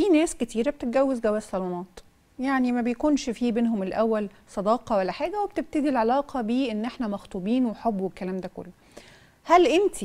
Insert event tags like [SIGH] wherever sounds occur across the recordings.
في ناس كتيرة بتتجوز جواز صالونات. يعني ما بيكونش في بينهم الأول صداقة ولا حاجة وبتبتدي العلاقة بإن إحنا مخطوبين وحب والكلام ده كله. هل أنت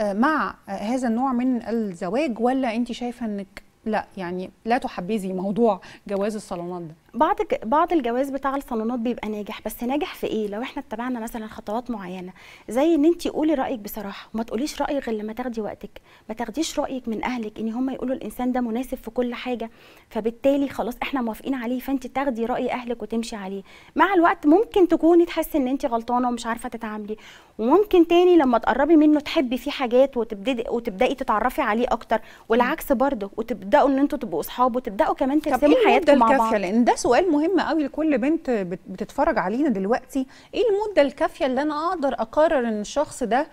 مع آه، هذا النوع من الزواج ولا أنت شايفة إنك لا يعني لا تحبذي موضوع جواز الصالونات ده؟ بعض بعض الجواز بتاع الصالونات بيبقى ناجح بس ناجح في إيه؟ لو إحنا اتبعنا مثلا خطوات معينة. زي إن انت قولي رأيك بصراحة وما تقوليش رايك غير لما تاخدي وقتك. ما تاخديش رأيك من أهلك إن هم يقولوا الإنسان ده مناسب في كل حاجة فبالتالي خلاص إحنا موافقين عليه فانت تاخدي رأي أهلك وتمشي عليه. مع الوقت ممكن تكوني تحسي إن انت غلطانة ومش عارفة تتعاملي. وممكن تاني لما تقربي منه تحبي فيه حاجات وتبدأي وتبدأي تتعرفي عليه أكتر. والعكس برضه وتبدأوا إن أنتوا تبقوا أصحاب وتبدأوا كمان ترسموا المده حياتكم مع بعض. لأن ده سؤال مهم قوي لكل بنت بت- بتتفرج علينا دلوقتي. إيه المدة الكافية اللي أنا أقدر أقرر إن الشخص ده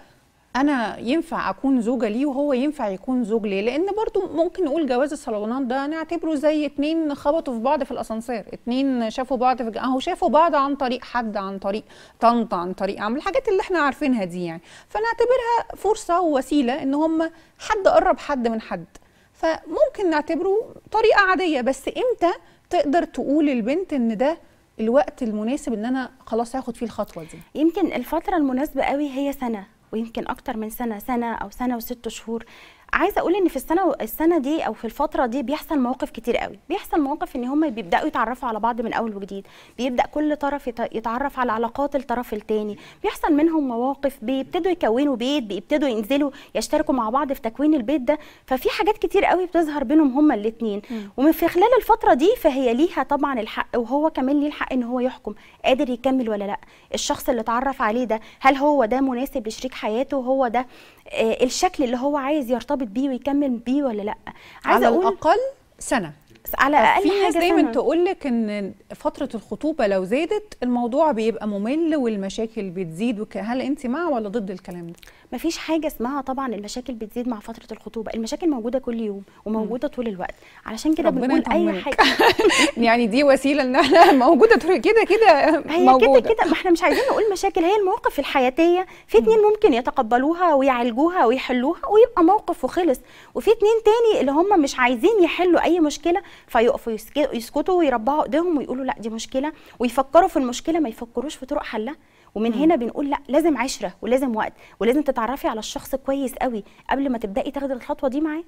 أنا ينفع أكون زوجة ليه وهو ينفع يكون زوج ليه؟ لأن برضو ممكن نقول جواز الصالونات ده نعتبره زي اتنين خبطوا في بعض في الأسانسير اتنين شافوا بعض في أهو شافوا بعض عن طريق حد عن طريق طنط عن طريق عم الحاجات اللي إحنا عارفينها دي يعني. فنعتبرها فرصة ووسيلة إن هم حد قرب حد من حد. فممكن نعتبره طريقة عادية بس إمتى تقدر تقول للبنت إن ده الوقت المناسب إن أنا خلاص هاخد فيه الخطوة دي؟ يمكن الفترة المناسبة قوي هي سنة ويمكن أكتر من سنة سنة أو سنة وست شهور. عايزة أقول إن في السنة السنة دي أو في الفترة دي بيحصل مواقف كتير قوي. بيحصل مواقف إن هم بيبدأوا يتعرفوا على بعض من أول وجديد. بيبدأ كل طرف يت- يتعرف على علاقات الطرف التاني. بيحصل منهم مواقف بيبتدوا يكونوا بيت بيبتدوا ينزلوا يشتركوا مع بعض في تكوين البيت ده. ففي حاجات كتير قوي بتظهر بينهم هما الاثنين ومن في خلال الفترة دي فهي ليها طبعا الحق وهو كمان ليه الحق إن هو يحكم. قادر يكمل ولا لأ. الشخص اللي اتعرف عليه ده هل هو ده مناسب لشريك حياته؟ هو ده آه، الشكل اللي هو عايز يرتبط بيه ويكمل بيه ولا لأ؟ على عايزه أقول الأقل سنة. على أقل في ناس دايما. تقول لك إن فترة الخطوبة لو زادت الموضوع بيبقى ممل والمشاكل بتزيد. وك... هل أنت مع ولا ضد الكلام ده؟ مفيش حاجة اسمها طبعا المشاكل بتزيد مع فترة الخطوبة. المشاكل موجودة كل يوم وموجودة طول الوقت. علشان كده بنقول أي. حاجة. [LAUGHS] يعني دي وسيلة ان إحنا [LAUGHS] موجوده كده كده هي موجودة. كده. كده ما إحنا مش عايزين نقول مشاكل. هي المواقف الحياتية. في اتنين ممكن يتقبلوها ويعالجوها ويحلوها ويبقى موقف وخلص. وفي اتنين تاني اللي هم مش عايزين يحلوا أي مشكلة فيقفوا يسك- يسكتوا ويربعوا ايديهم ويقولوا لا دي مشكلة. ويفكروا في المشكلة ما يفكروش في طرق حلها. ومن هنا بنقول لا لازم عشرة ولازم وقت. ولازم تتعرفي على الشخص كويس قوي قبل ما تبدأي تاخدي الخطوة دي معاه.